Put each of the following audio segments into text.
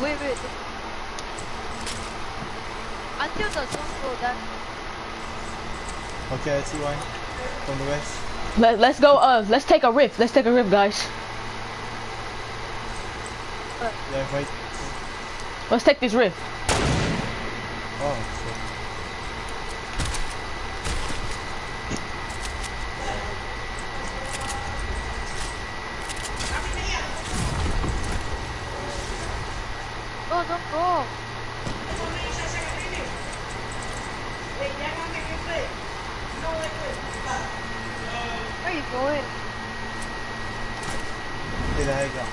Wait, wait. Until the zone go that. Okay, I see one from the west. Let, let's go, uh, let's take a rift. Let's take a rift, guys. Yeah, right. Let's take this rift. Oh, shit. Oh, don't go. Where are you going? Đây là hai gạo.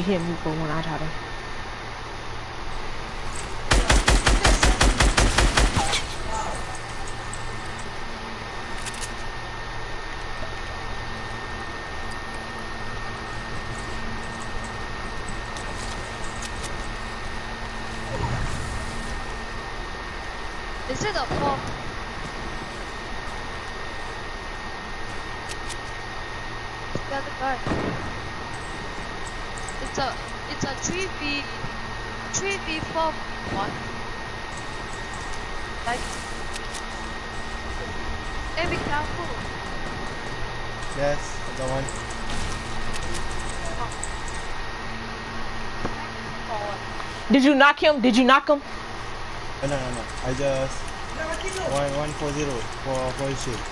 Hit me when I try to. Is it a bomb? 3v, 3v4 mod. Like, hey, be careful. Yes, I don't. Did you knock him? Did you knock him? No, no, no. I just one one four zero for for shield.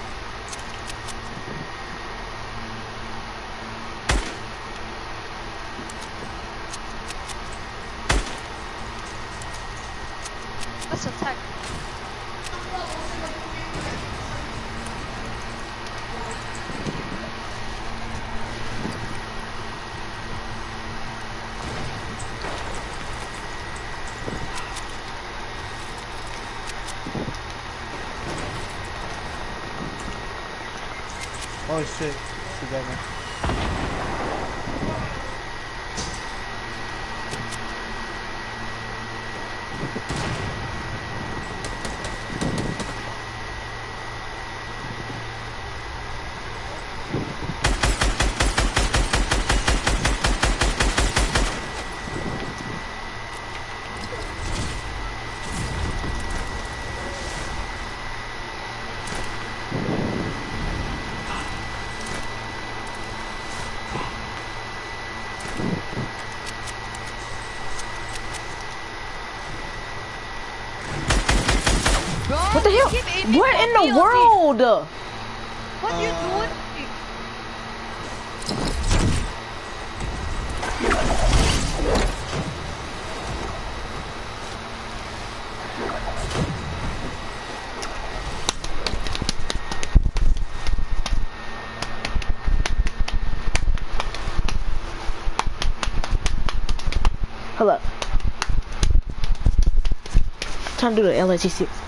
Oh shit, she What the hell? What in the world? What you doing? Hold. Time to do the LSC 6.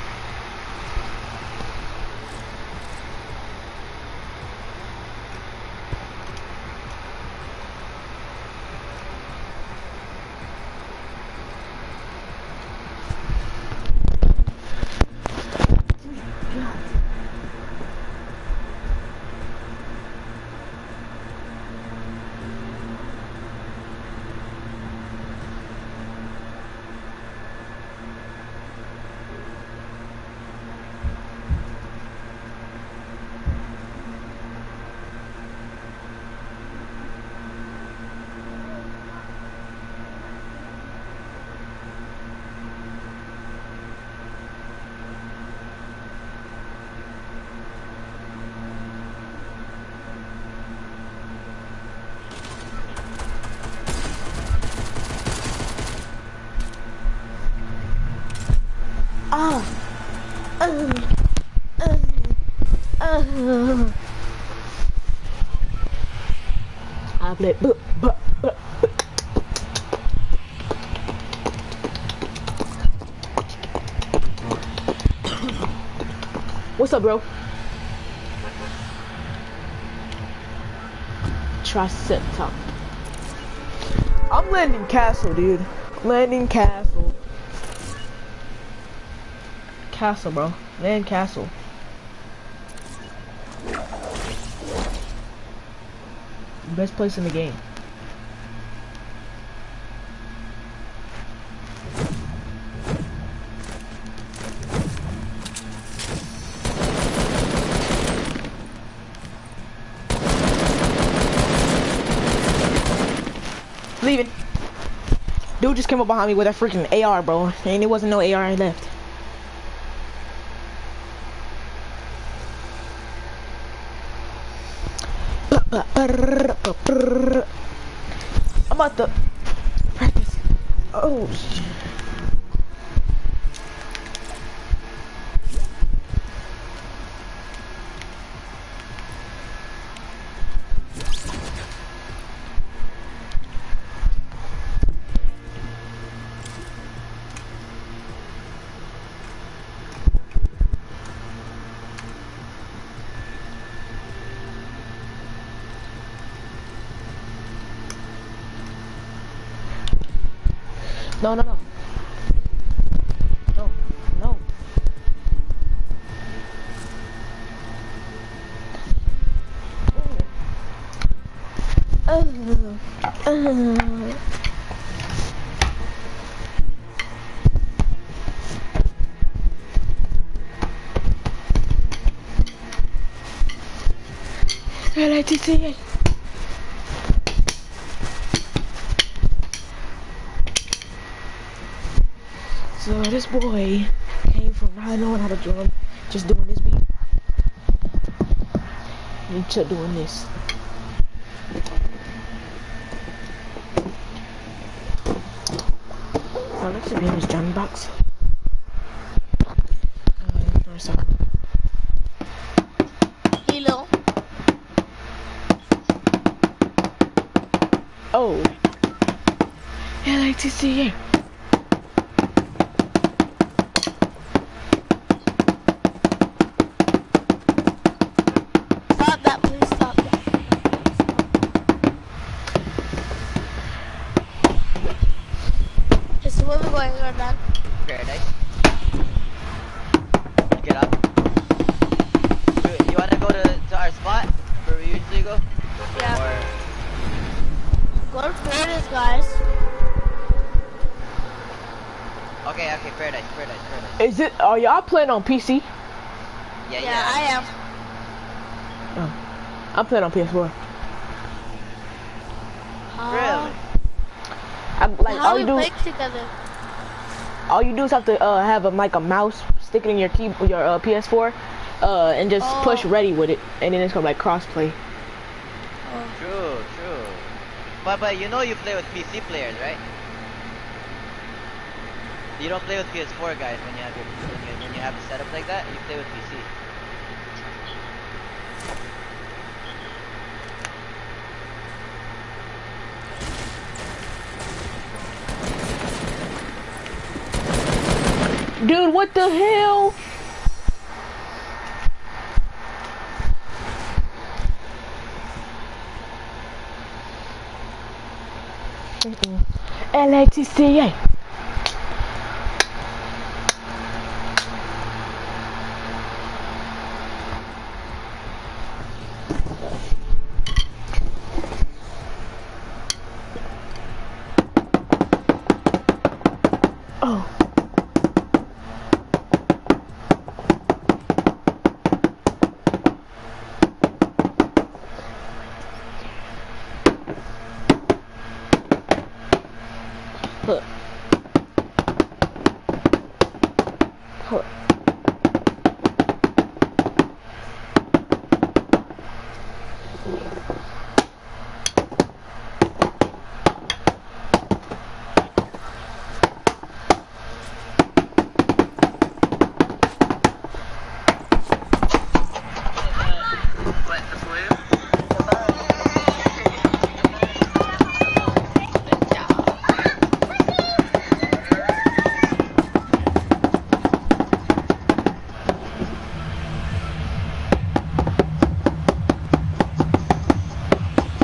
I play. Bu- bu- bu- What's up, bro? Tricep. I'm landing castle, dude. Landing castle. Castle, bro. Land castle. Best place in the game. Leaving. Dude just came up behind me with a freaking AR, bro. And it wasn't no AR I left. I'm about to practice. Oh, shit. Uh, uh. I like to see it. So this boy came from not knowing how to drum, just doing this beat. Into doing this. Oh, see box. Uh, for a second. Hilo. Oh. LATCA. Are y'all playing on PC? Yeah, Yeah, yeah. I am. I'm playing on PS4. Uh, I'm, like, How all we you do, play together? all you do is have to uh, have a, like a mouse, stick it in your key, your uh, PS4, uh, and just Oh. push ready with it, and then it's gonna like crossplay. True, true. But but you know you play with PC players, right? You don't play with PS4 guys when you have your when you, have a setup like that. You play with PC. Dude, what the hell? LATCA. Oh.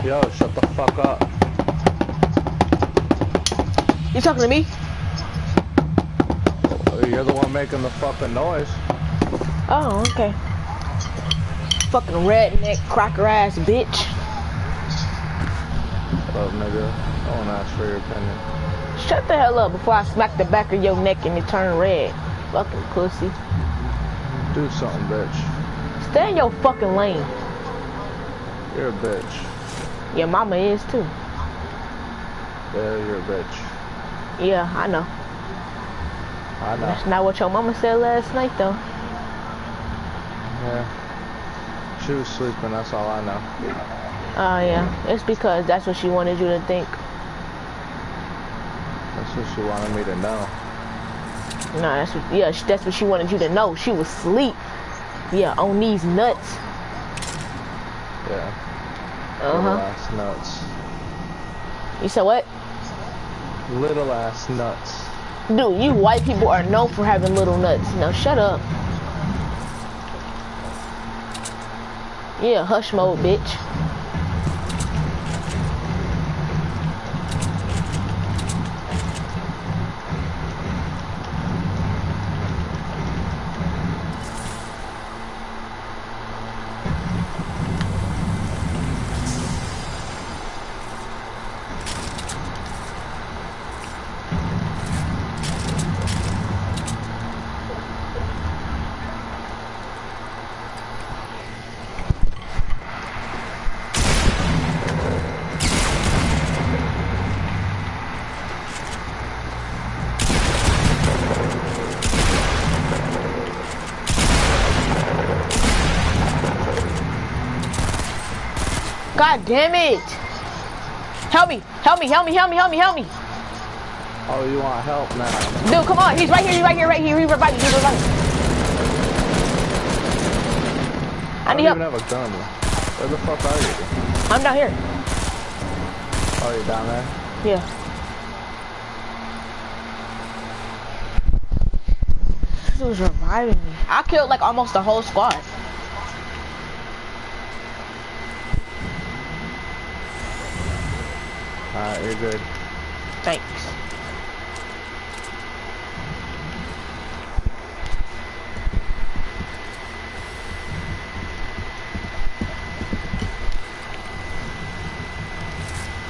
Yo, shut the fuck up. You talking to me? Oh, you're the one making the fucking noise. Oh, okay. Fucking redneck cracker ass bitch. Up, nigga. I won't ask for your opinion. Shut the hell up before I smack the back of your neck and it turn red. Fucking pussy. Do something, bitch. Stay in your fucking lane. You're a bitch. Your mama is too. Yeah, you're a bitch. Yeah, I know. I know. That's not what your mama said last night though. Yeah. She was sleeping, that's all I know. Oh yeah, it's because that's what she wanted you to think. That's what she wanted me to know. No, that's what, yeah, she, that's what she wanted you to know. She was asleep. Yeah, on these nuts. Yeah. Uh Little huh. ass nuts. You said what? Little ass nuts. Dude, you white people are known for having little nuts. Now shut up. Yeah, hush mode, bitch. God damn it! Help me! Help me! Help me! Help me! Help me! Help me! Oh, you want help now? Dude, come on! He's right here! He's right here! Right here! He's right here! He's right here! I I need don't help. even have a gun. Where the fuck are you? I'm down here. Oh, you down there? Yeah. This was reviving me. I killed like almost the whole squad. Alright, you're good. Thanks.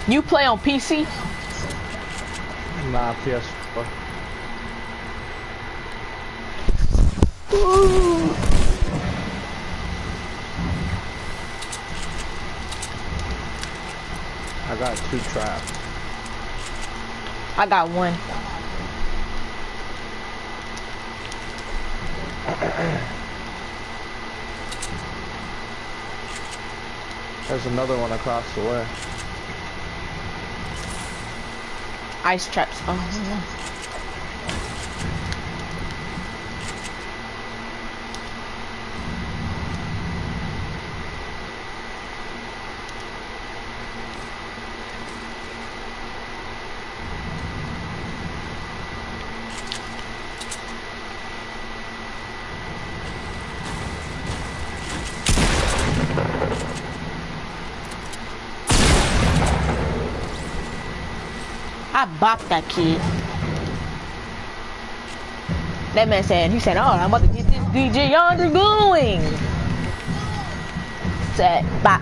You play on PC? Nah, PS4. I got two traps. I got one. There's another one across the way. Ice traps. Oh, Bopped that kid. That man said, he said, oh, I'm about to get this DJ Yonder going. Said, bop.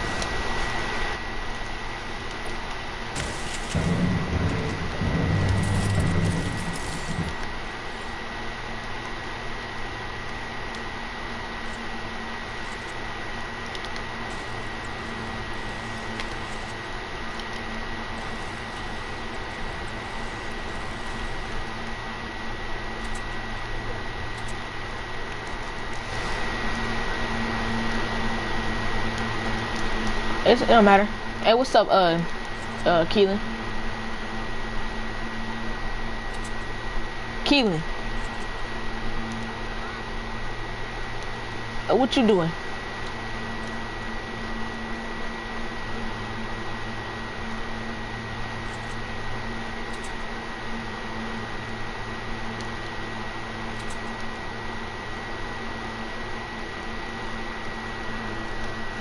It's, it don't matter. Hey, what's up, uh, uh, Keelan? Keelan. Uh, what you doing?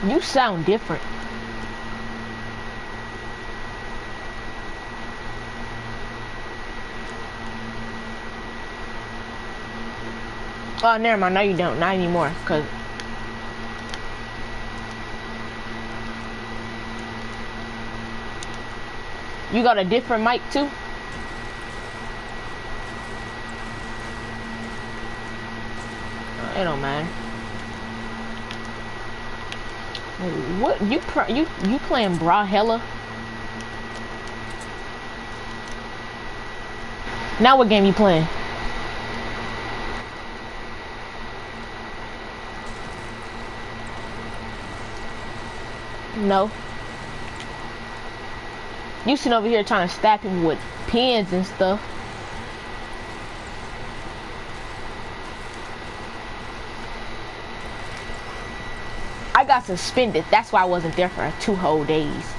You sound different. Oh, never mind. No, you don't. Not anymore. Cause you got a different mic too. It don't matter. What you you you playing Brawlhalla? Now what game you playing? No. You sitting over here trying to stab him with pins and stuff. I got suspended. That's why I wasn't there for two whole days.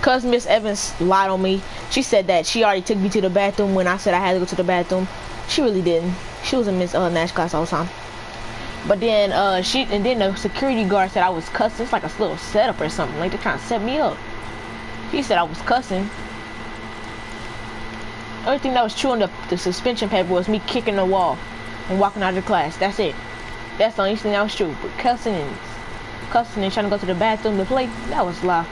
Cause Miss Evans lied on me. She said that she already took me to the bathroom when I said I had to go to the bathroom. She really didn't. She was in Miss uh, Nash class all the time. But then uh, she and then the security guard said I was cussing. It's like a little setup or something. Like they're trying to set me up. He said I was cussing. Only thing that was true on the, the suspension paper was me kicking the wall and walking out of the class. That's it. That's the only thing that was true. But cussing and cussing and trying to go to the bathroom to play, that was lie.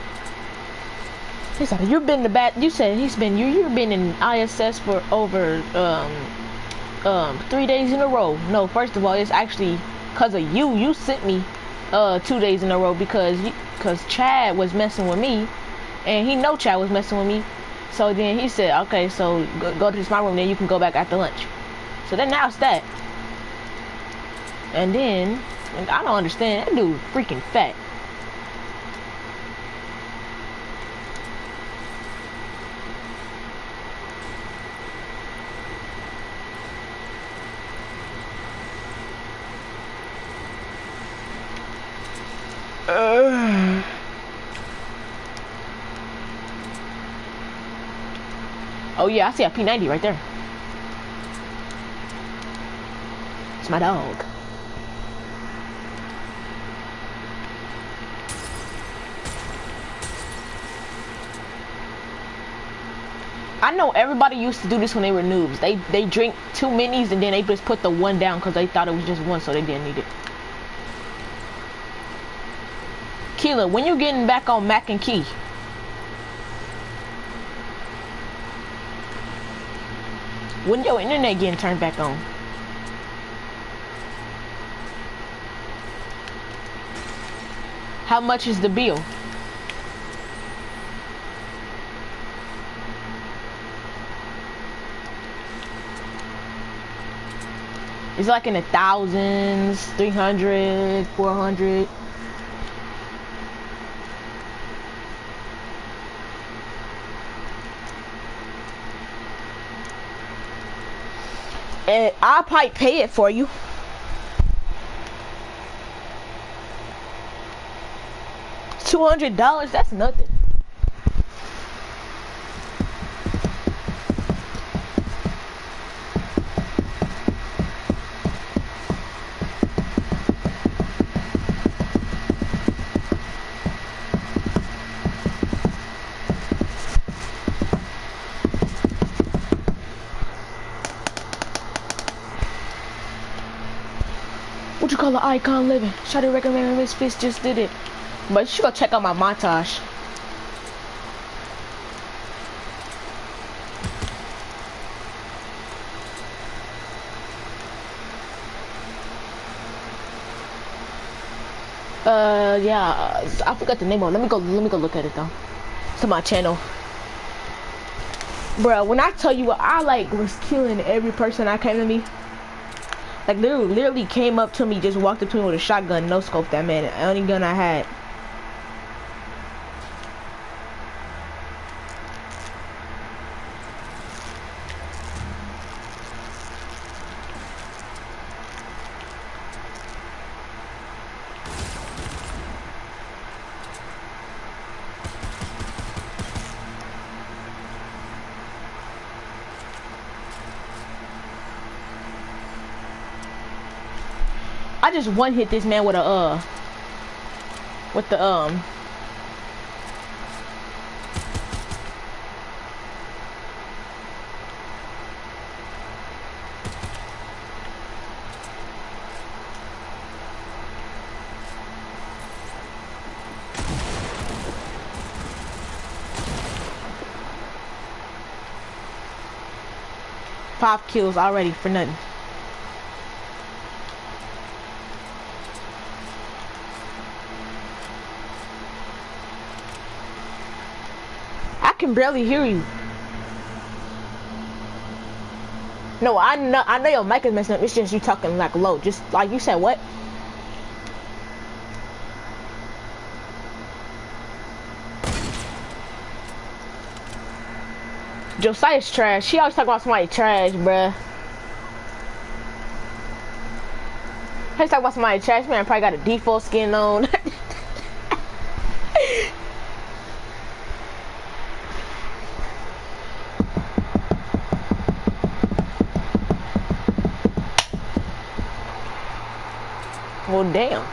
He said, You've been to bat you said he's been you you've been in ISS for over um um three days in a row. No, first of all, it's actually cause of you. You sent me uh two days in a row because because Chad was messing with me and he know Chad was messing with me. So then he said, Okay, so go, go to this my room, then you can go back after lunch. So then now it's that. And then I don't understand that dude freaking fat. Uh. Oh Oh, yeah, I see a P90 right there. It's my dog. I know everybody used to do this when they were noobs. They they drink two minis and then they just put the one down because they thought it was just one, so they didn't need it. Keela, when you getting back on Mac and Key? When your internet getting turned back on? How much is the bill? It's like in the thousands, 300, 400. And I'll probably pay it for you. Two hundred dollars, that's nothing. What you call an icon living? Try to recommend Miss Fist just did it. But you should go check out my montage. Uh, yeah, I forgot the name of it. Let me go, let me go look at it though. To my channel. Bro, when I tell you what I like was killing every person I came to me. Like dude literally came up to me, just walked up to me with a shotgun, no scope that man. The only gun I had. I just one hit this man with a uh with the um Five kills already for nothing. Barely hear you. No, I know I know your mic is messing up. It's just you talking like low. Just like you said what? Josiah's trash. She always talk about somebody trash, bruh. He's talk about somebody trash, man. Probably got a default skin on. damn.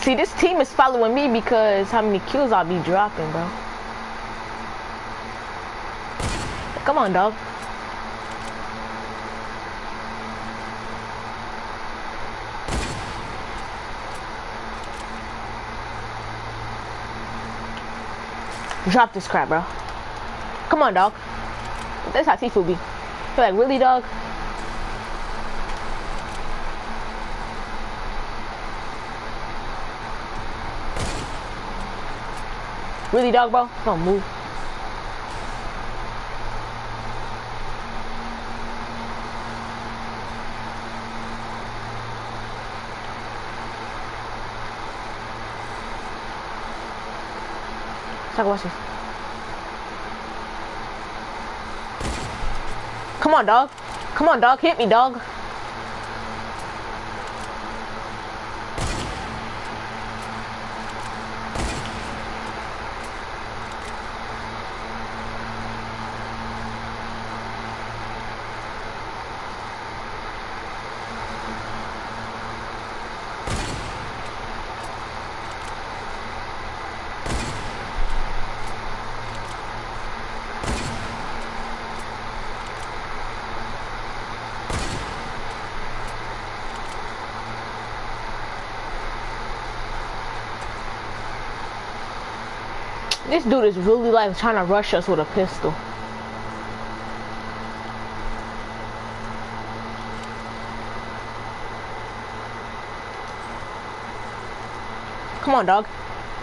See, this team is following me because how many kills I'll be dropping, bro. Come on, dog. Drop this crap, bro. Come on, dog. That's how Tfue be. You're like, really, dog? Really, dog, bro? Don't move. Talk watch this. Come on, dog. Come on, dog. Hit me, dog. This dude is really like trying to rush us with a pistol. Come on, dog.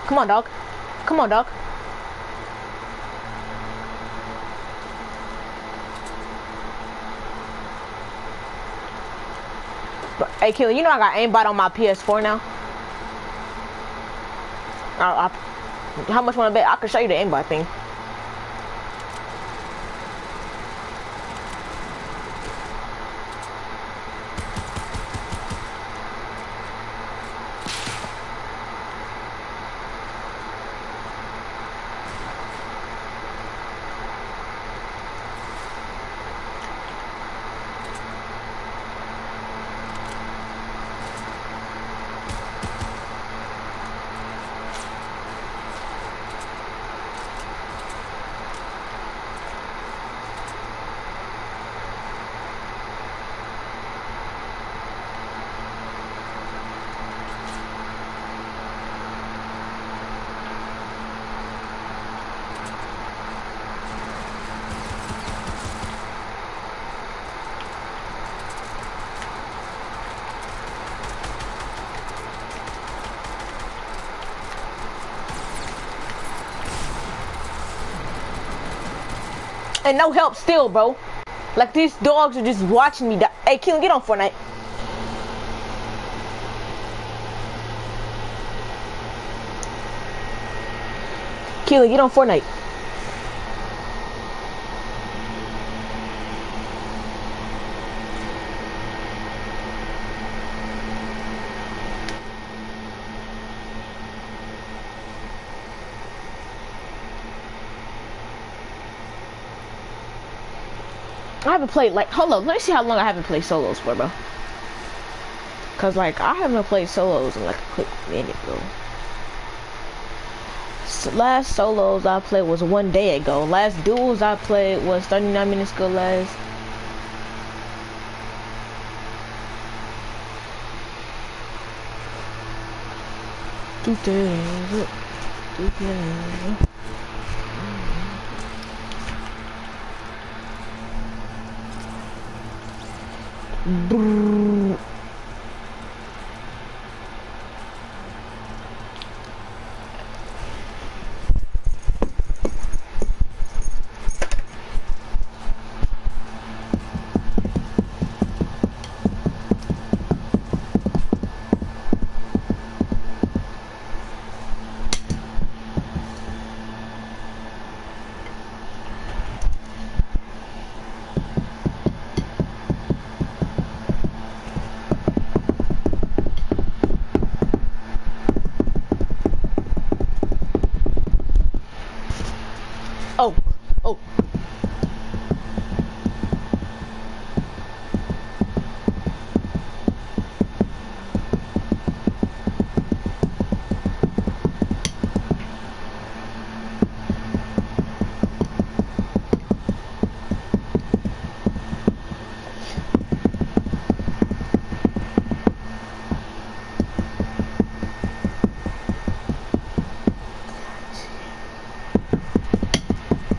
Come on, dog. Come on, dog. Hey, Killer, you know I got aimbot on my PS4 now? I, I how much want to bet? I can show you the aimbot thing. And no help still, bro. Like these dogs are just watching me. Die. Hey, Keelan, get on Fortnite. Keelan, get on Fortnite. I haven't played like hold on, let me see how long I haven't played solos for, bro. Cause like I haven't played solos in like a quick minute, bro. So last solos I played was one day ago. Last duels I played was 39 minutes ago. Last. Two days. Two days. Brrr.